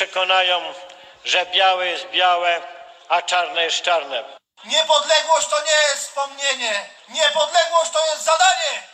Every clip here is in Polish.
przekonają, że białe jest białe, a czarne jest czarne. Niepodległość to nie jest wspomnienie. Niepodległość to jest zadanie.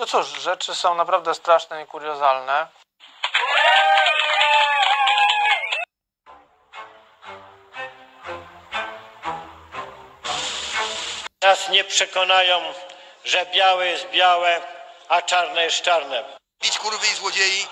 No cóż, rzeczy są naprawdę straszne i kuriozalne. Nas nie przekonają, że białe jest białe, a czarne jest czarne. Bić kurwy i złodziei.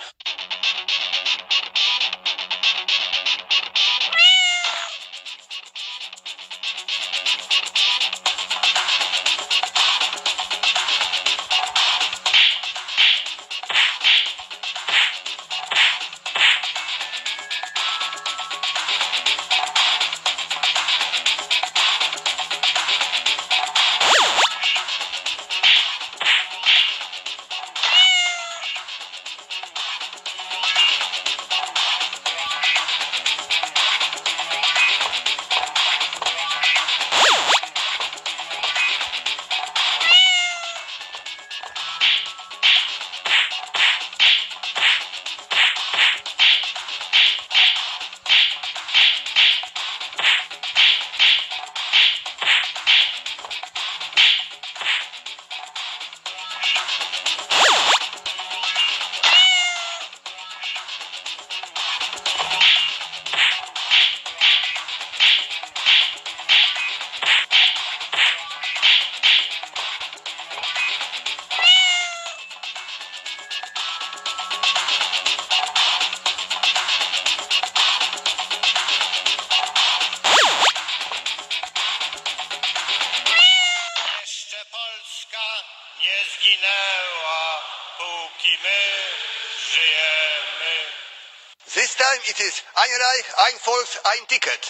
Time it is ein Reich, ein Volk, ein Ticket.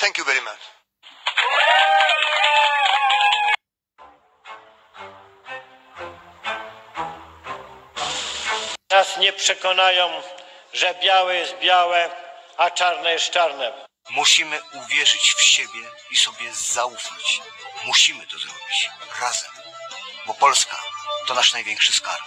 Thank you very much. Nas nie przekonają, że białe jest białe, a czarne jest czarne. Musimy uwierzyć w siebie i sobie zaufać. Musimy to zrobić razem, bo Polska to nasz największy skarb.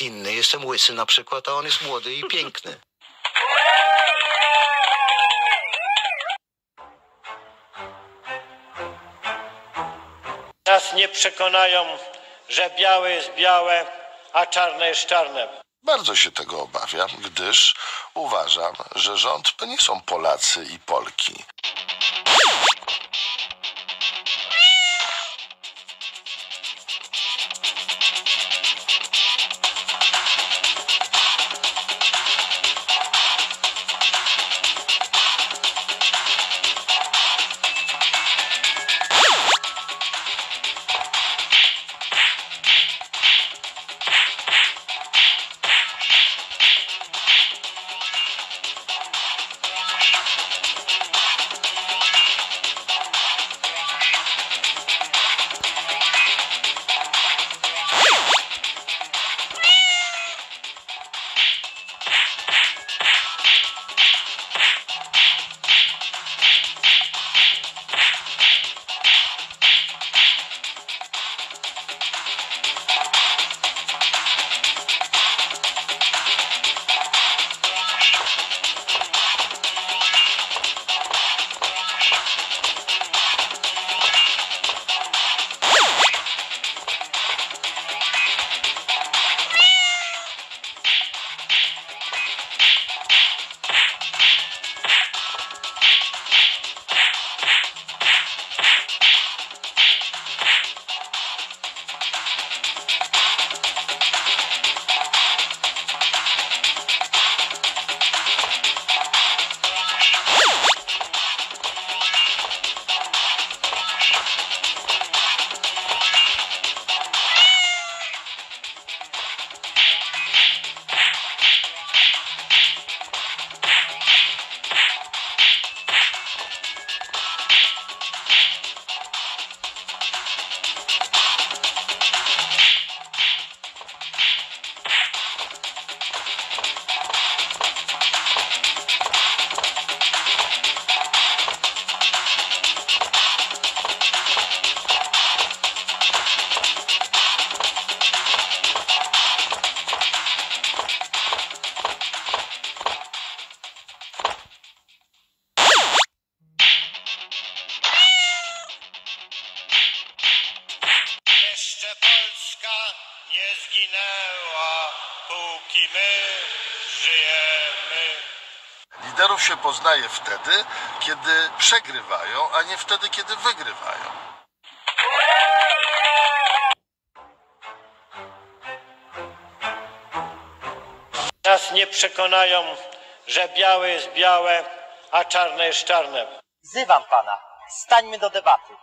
Jest inny. Jestem łysy na przykład, a on jest młody i piękny. Nas nie przekonają, że białe jest białe, a czarne jest czarne. Bardzo się tego obawiam, gdyż uważam, że rząd to nie są Polacy i Polki. My żyjemy. Liderów się poznaje wtedy, kiedy przegrywają, a nie wtedy, kiedy wygrywają. Nas nie przekonają, że białe jest białe, a czarne jest czarne. Wzywam pana. Stańmy do debaty.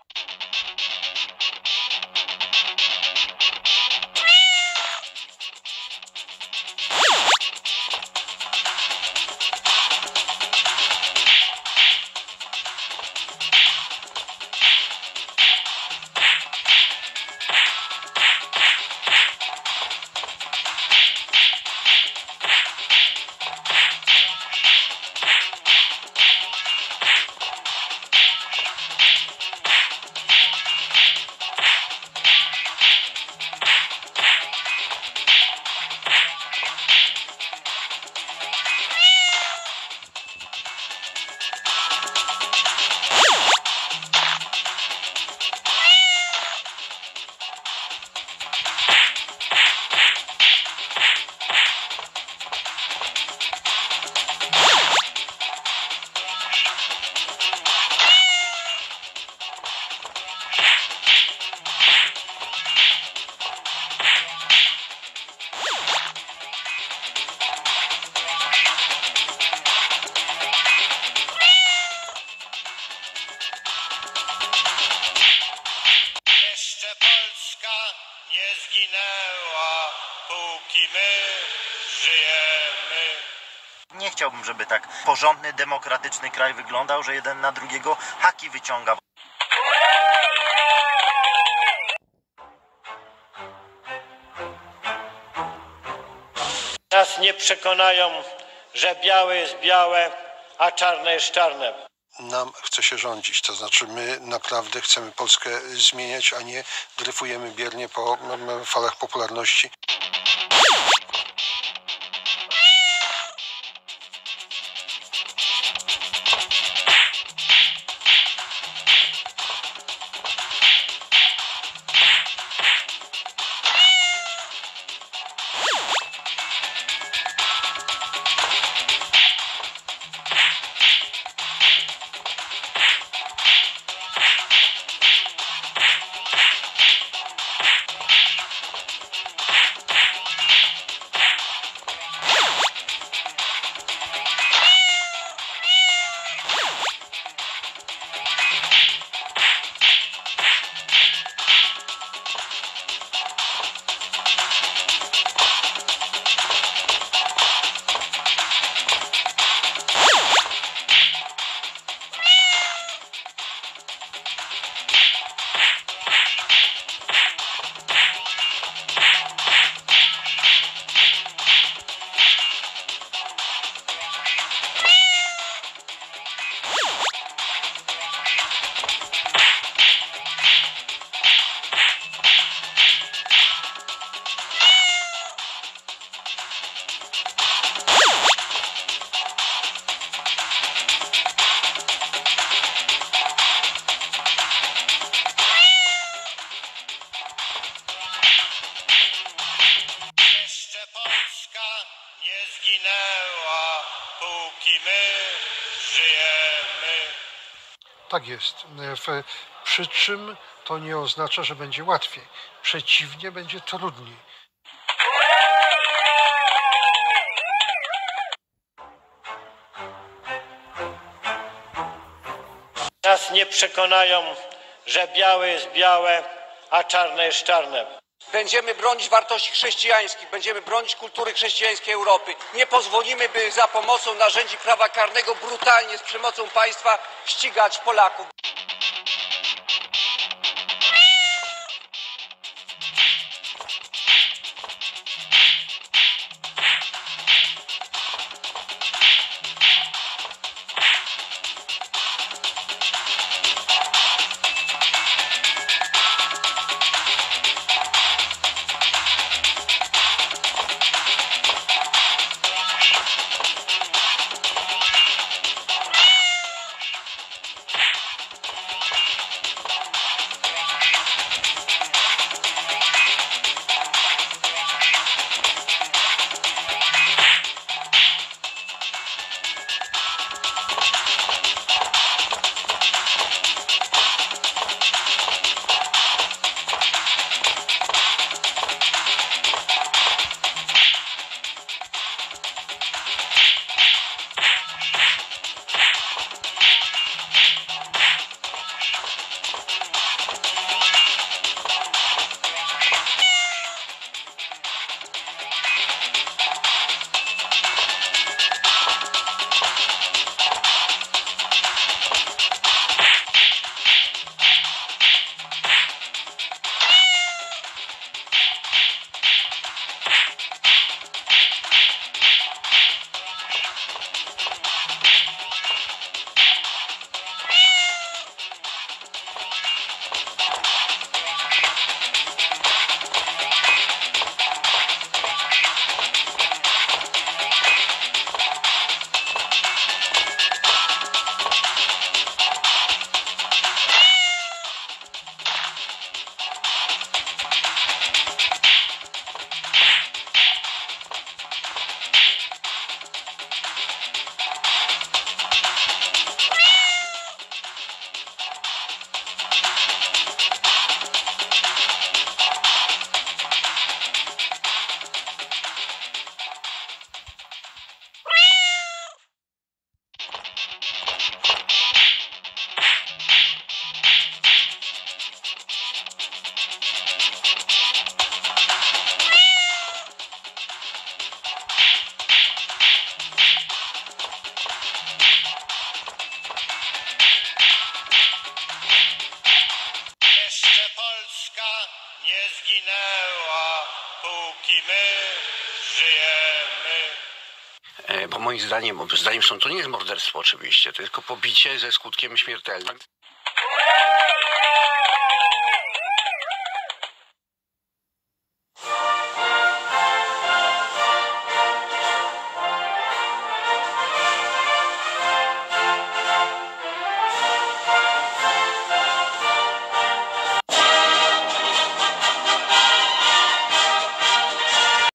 My żyjemy. Nie chciałbym, żeby tak porządny, demokratyczny kraj wyglądał, że jeden na drugiego haki wyciąga. Nas nie przekonają, że białe jest białe, a czarne jest czarne. nam chce się rządzić. To znaczy my naprawdę chcemy Polskę zmieniać, a nie dryfujemy biernie po mm, falach popularności. Nie zginęła, póki my żyjemy. Tak jest. Przy czym to nie oznacza, że będzie łatwiej. Przeciwnie, będzie trudniej. Nas nie przekonają, że białe jest białe, a czarne jest czarne. Będziemy bronić wartości chrześcijańskich, będziemy bronić kultury chrześcijańskiej Europy. Nie pozwolimy, by za pomocą narzędzi prawa karnego brutalnie z przemocą państwa ścigać Polaków. Bo moim zdaniem, zdaniem są to nie jest morderstwo oczywiście, to tylko pobicie ze skutkiem śmiertelnym.